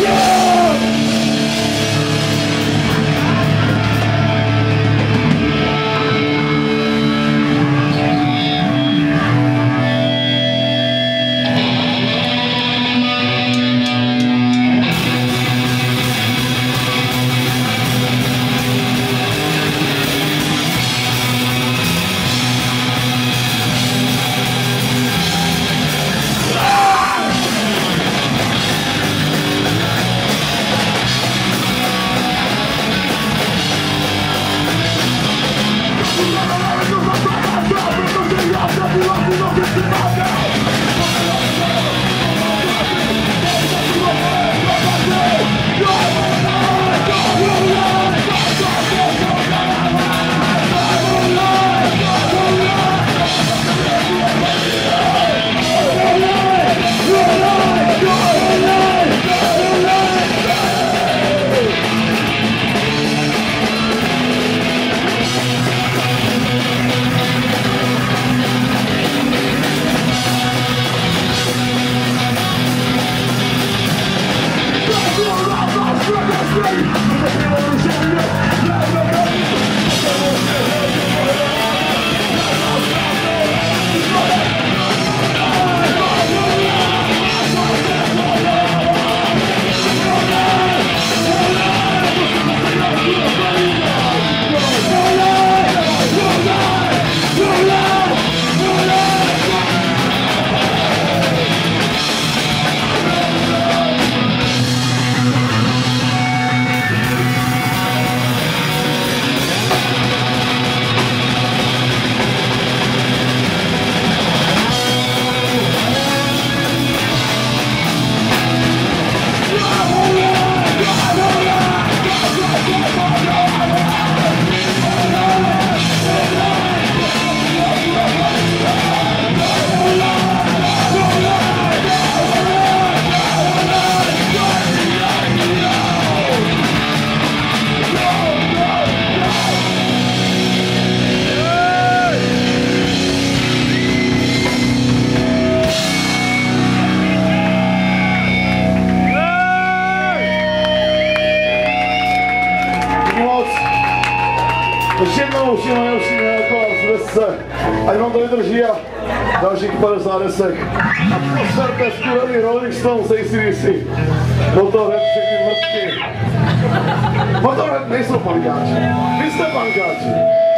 Yeah! Ještě jednou všem nejlepší jako zvěstce. Ať vám to vydrží a dalších 50 desek. A poserte skvělý Rolling Stones ACDC. Motorhead všechny mrtky. Motorhead nejsou pankáči. Vy jste pankáči.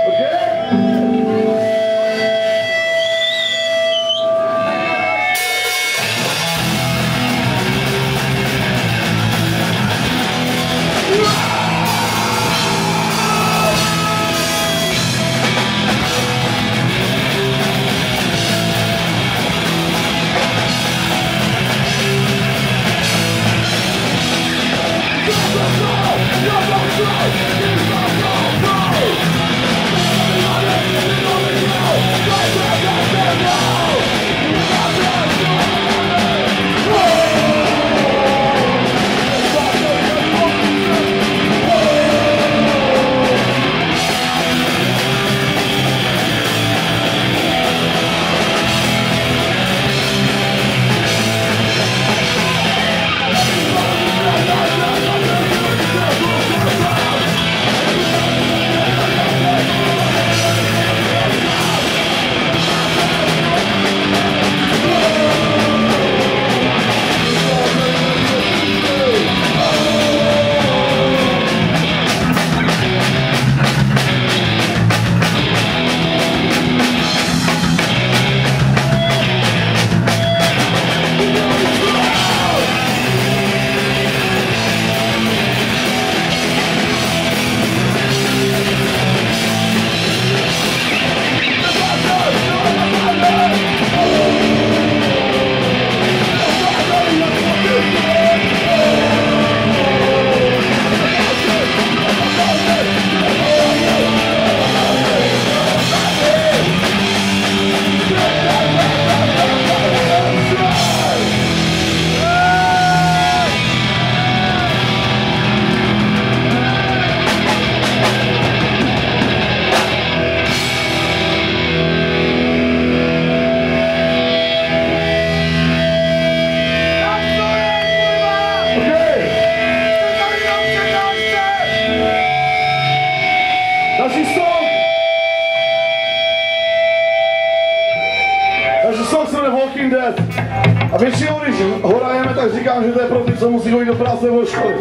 Říkám, že to je pro ty, co musí chodit do práce nebo školy.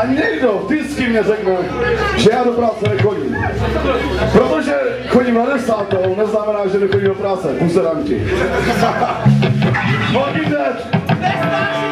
A někdo vždycky mě řekne, že já do práce nechodím. Protože chodím na desátou, neznamená, že nechodím do práce. Puseranti. Walking Dead!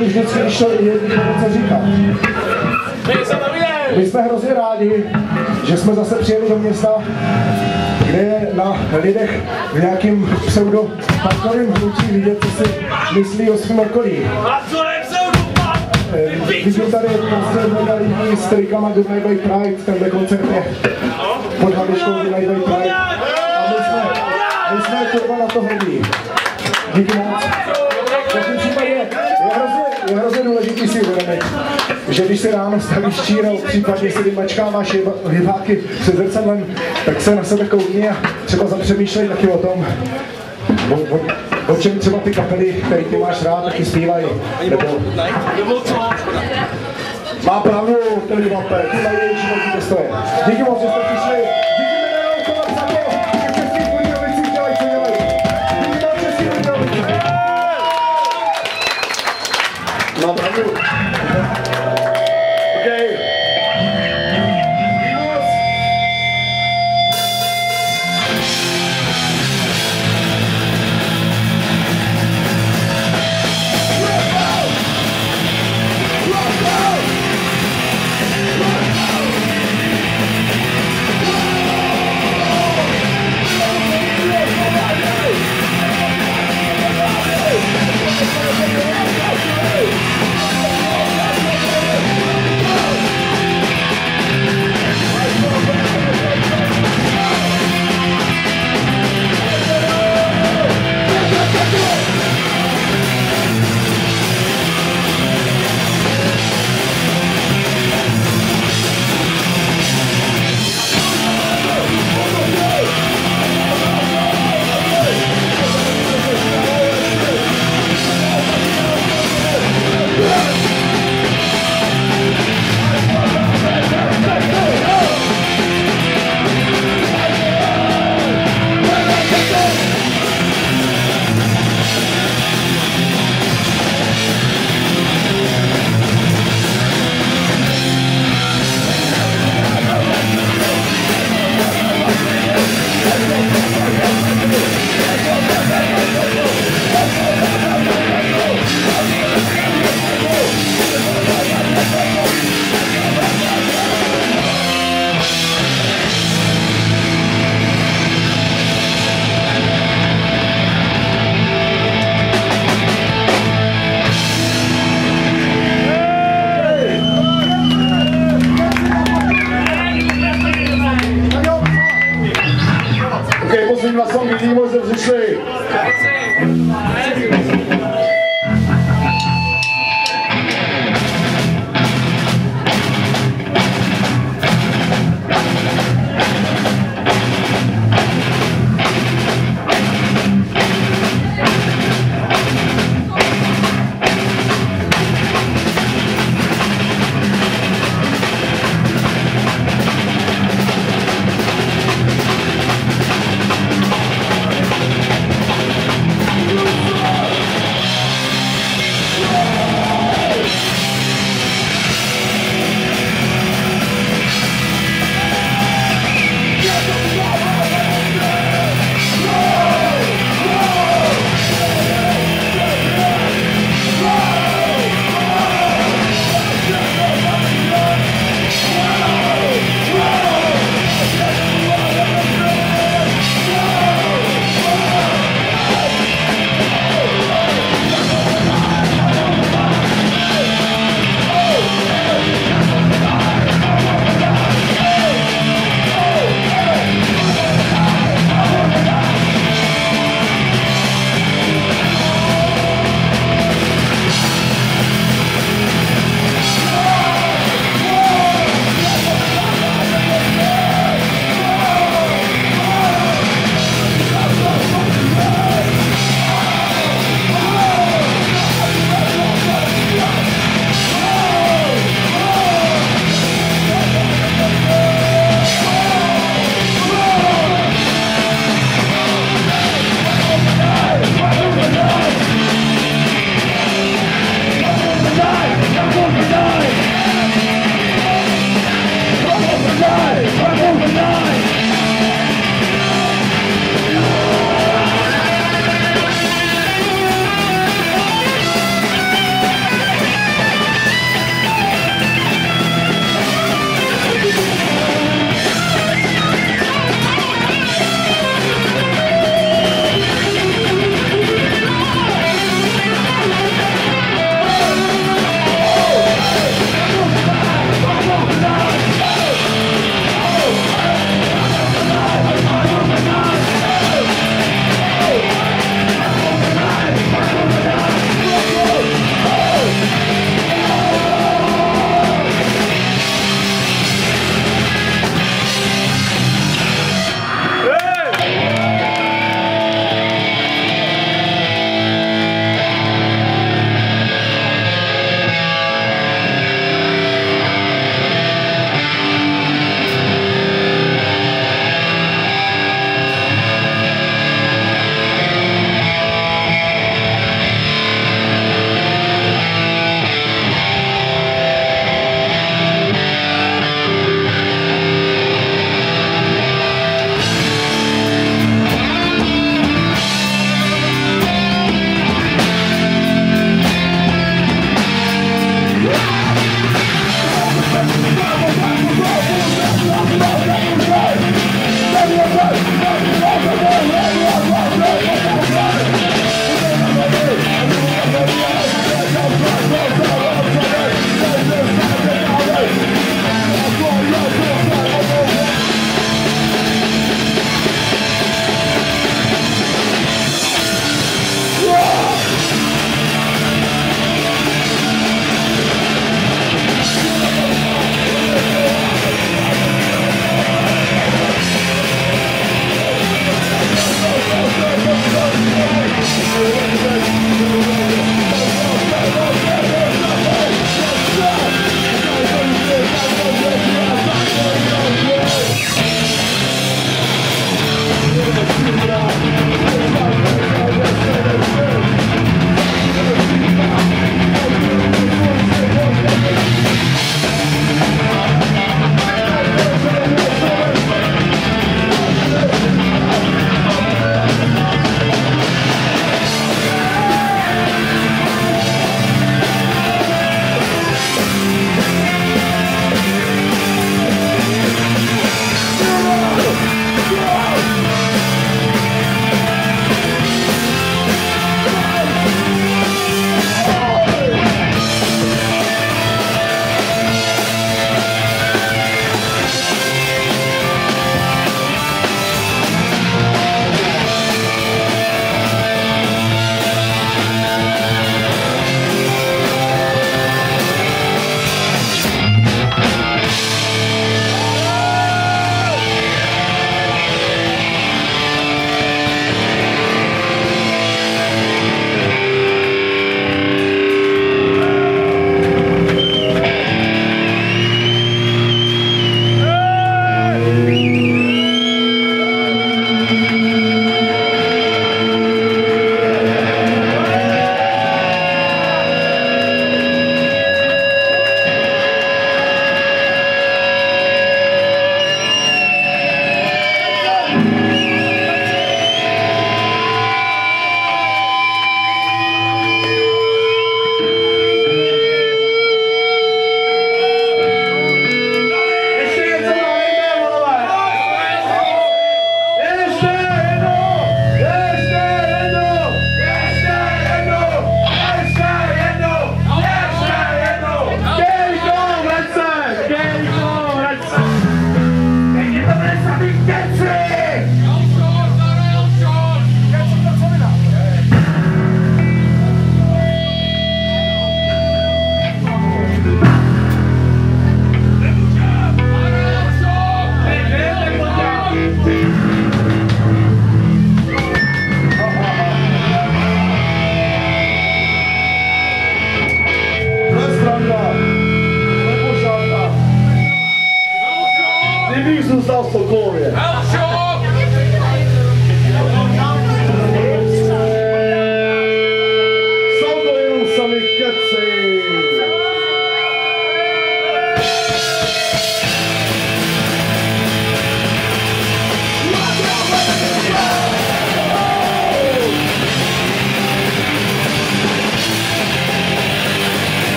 Mi vždycky, když to jedný co říká. My jsme hrozně rádi, že jsme zase přijeli do města, kde je na lidech v nějakým pseudo hardcorem hnutí vidět, co si myslí o svém okolí. Eh, Vidím tady prostě mnoha lidí s trikama Good Night by Pride, tenhle koncert je pod hlavičkou Good Night by Pride. A my jsme, my jsme kurva na to hrdí. Díky že když si ráno stavíš čírou, případně si vymačkáváš hybáky před zrcadlem, tak se na sebe koukni a třeba zapřemýšlej taky o tom, o, o, o čem třeba ty kapely, které ty máš rád, taky zpívají. Nebo má pravdu ten Vape, ty mají životní postoje. Díky moc, že jste přišli.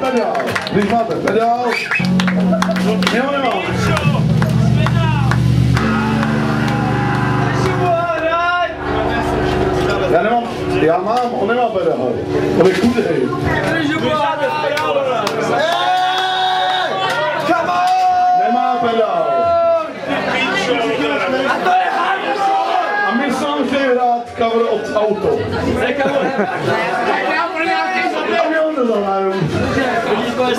Pedál, když máte pedál, nebo nemám. Já nemám, já mám, on nemá pedál, on je chudej. Come on! Nemá pedál. A my jsme vám chtěli hrát cover od auto. A my on nezahrajou. Za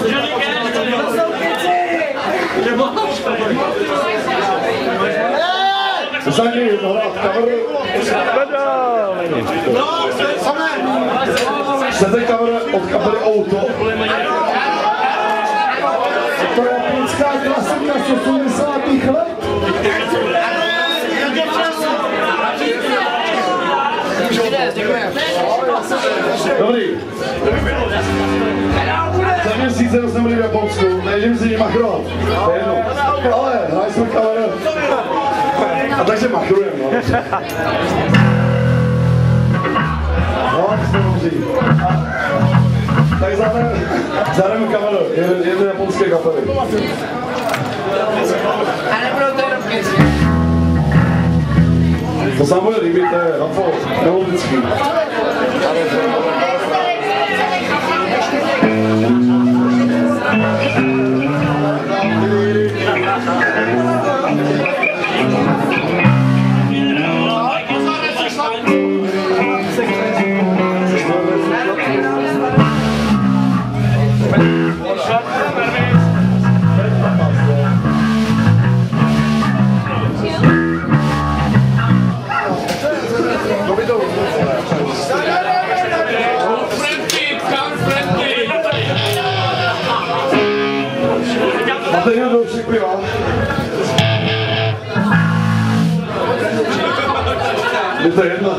hrát cover. Chcete cover od kapely Auto? To je japonská klasika z 80. let. Dobrý. Za měsíc jsme byli v Japonsku, nejdem si machrovat. To je. Ale hráli jsme cover. A takže machrujeme, no. No, jsme dobří. Tak zahrajeme, zahrajeme jeden, jeden japonské kapely. To. To vám bude líbit, to je Rafo, melodický. Je to jedno.